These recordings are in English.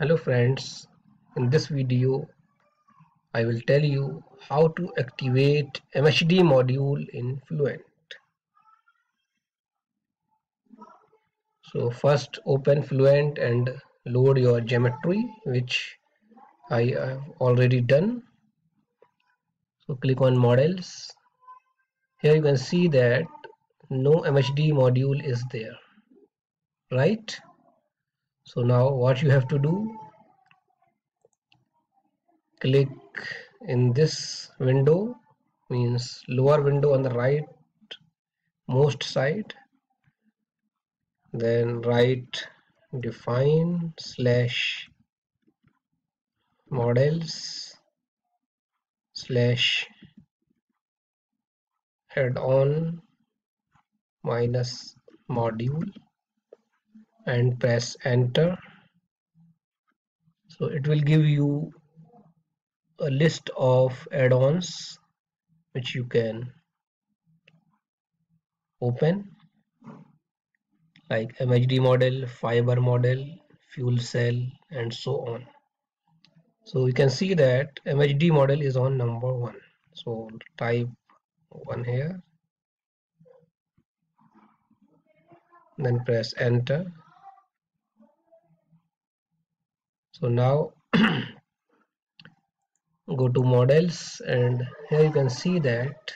Hello friends, in this video I will tell you how to activate MHD module in Fluent. So first open Fluent and load your geometry which I have already done. So click on models. Here you can see that no MHD module is there, right? So now what you have to do click in this window means lower window on the right most side then write define slash models slash add on minus module and press enter so it will give you a list of add-ons which you can open like MHD model, fiber model, fuel cell and so on. So you can see that MHD model is on number one. So type one here then press enter so now go to models and here you can see that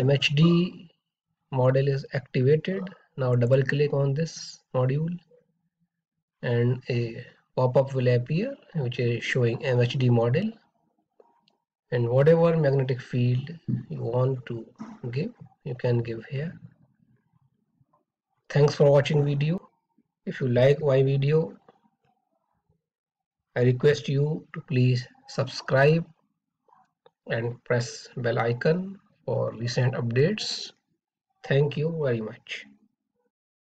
MHD model is activated. Now double click on this module and a pop-up will appear which is showing MHD model. And whatever magnetic field you want to give you can give here. Thanks for watching video. If you like my video I request you to please subscribe and press bell icon for recent updates. Thank you very much.